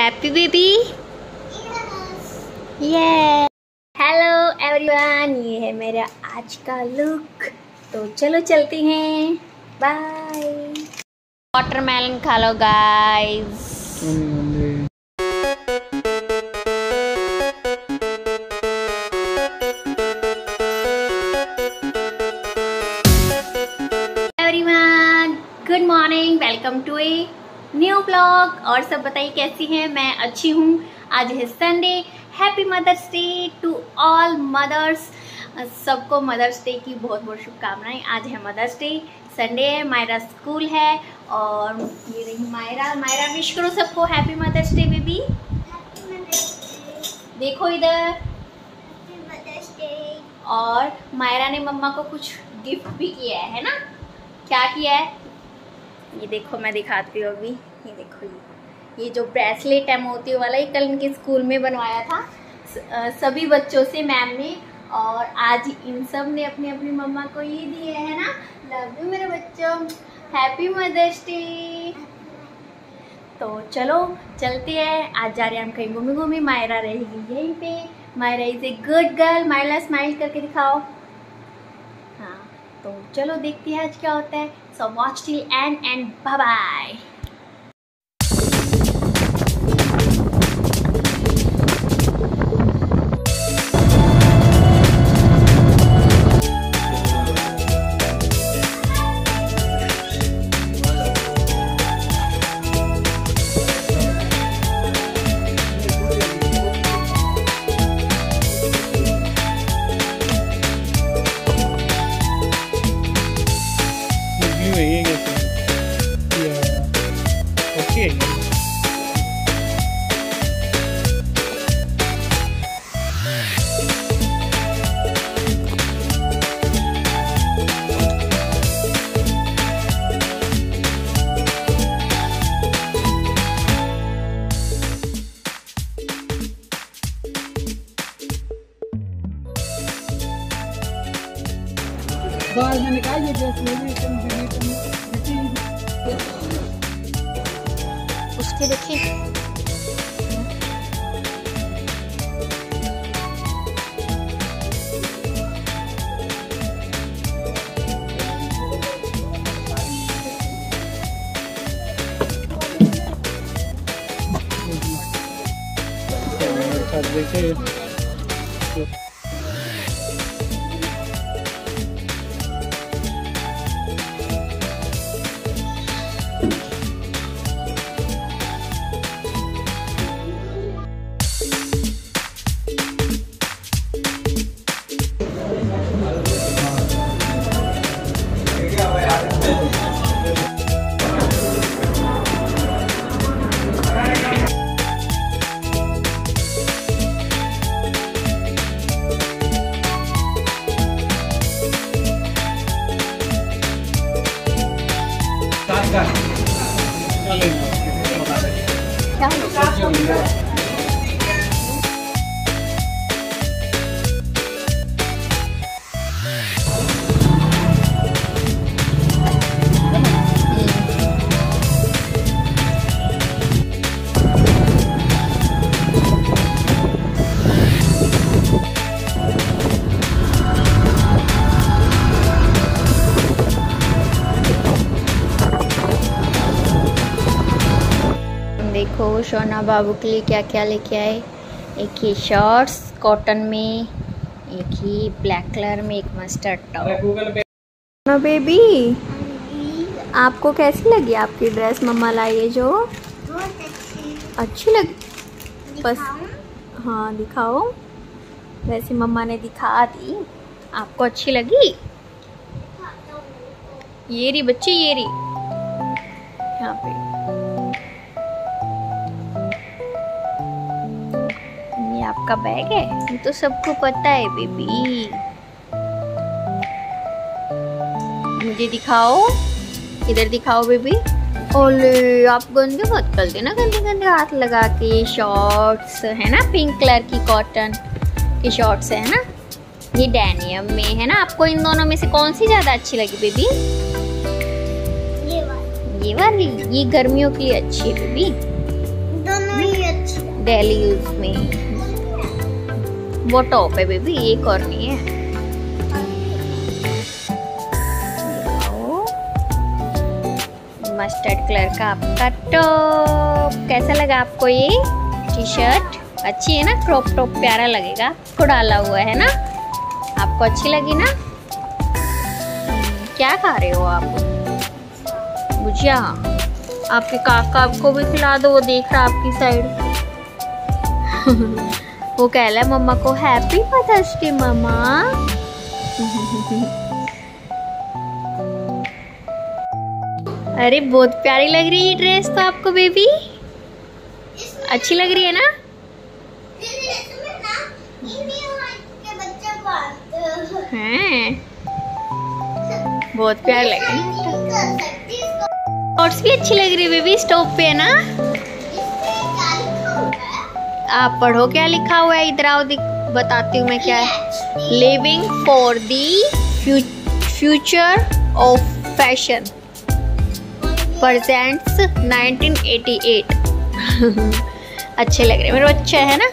Happy baby ये hello everyone ये है मेरा आज का लुक तो चलो चलते हैं. बाय वाटरमेलन खा लो guys good morning welcome to a new blog और सब बताइए कैसी हैं? मैं अच्छी हूँ। आज है Sunday happy mother's day to all mothers सबको मदर्स डे की बहुत बहुत शुभकामनाएँ। आज है मदर्स डे संडे है मायरा स्कूल है और ये रही मायरा। मायरा विश करो सबको हैप्पी मदर्स डे बेबी देखो इधर। और मायरा ने मम्मा को कुछ गिफ्ट भी किया है है ना? क्या किया है? ये देखो मैं दिखाती हूँ अभी। ये देखो ये। ये जो ब्रेसलेट है मोती वाला ये कल इनके स्कूल में बनवाया था। स- अ, सभी बच्चों से मैम ने और आज इन सबने अपनी अपनी मम्मा को ये दिए है ना। लव यू मेरे बच्चों। हैप्पी मदर्स डे तो चलो चलते हैं। आज जा रहे हैं हम कहीं घूमे घूमे मायरा रहेगी यहीं पे। Myra is a good girl Myra smile करके दिखाओ। तो चलो देखते हैं आज क्या होता है। So watch till end and bye bye बाहर में निकाल ये ड्रेस ले ली तुम दीदी तुम उसके देखिए। अच्छा देखिए क्या देखो सोना बाबू के लिए क्या क्या लेके आए? एक ही शॉर्ट्स कॉटन में एक ही ब्लैक कलर में एक मस्टर्ड टॉप गूगल पे सोना बेबी आपको कैसी लगी आपकी ड्रेस मम्मा लाई है जो। अच्छी। लगी? बस हाँ दिखाओ। वैसे मम्मा ने दिखा दी। आपको अच्छी लगी? ये रही बच्ची ये रही यहाँ पे। आपका बैग है? ये तो सबको पता है बेबी। मुझे दिखाओ। इधर दिखाओ बेबी। ओले आप गंदे मत कर देना गंदे गंदे हाथ लगा के। ये शॉर्ट्स है ना पिंक कलर की कॉटन की शॉर्ट्स है ना? ये डैनियम में है ना? आपको इन दोनों में से कौन सी ज़्यादा अच्छी लगी बेबी? ये वाला। ये वाली? ये गर्मियों के लिए अच्छी है बेबी। दोनों ही अच्छी डेली यूज़ में। वो टॉप है बेबी एक और नहीं है। मस्टर्ड कलर का आपका टॉप कैसा लगा आपको ये टी शर्ट अच्छी है ना? क्रॉप टॉप प्यारा लगेगा। आपको डाला हुआ है ना? आपको अच्छी लगी ना? क्या खा रहे हो आप? भुजिया। आपके काका आपको भी खिला दो, वो देख रहा आपकी साइड वो कह रहा है मम्मा को हैप्पी मदर्स डे मम्मा अरे बहुत प्यारी लग रही है ड्रेस तो आपको बेबी अच्छी लग रही है ना हैं बहुत प्यार लग रही है भी अच्छी लग रही है बेबी स्टोव पे है ना आप पढ़ो क्या लिखा हुआ है? इधर आओ बताती हूँ मैं क्या है। Living for the future of fashion presents 1988 अच्छे लग रहे मेरे बच्चे है ना?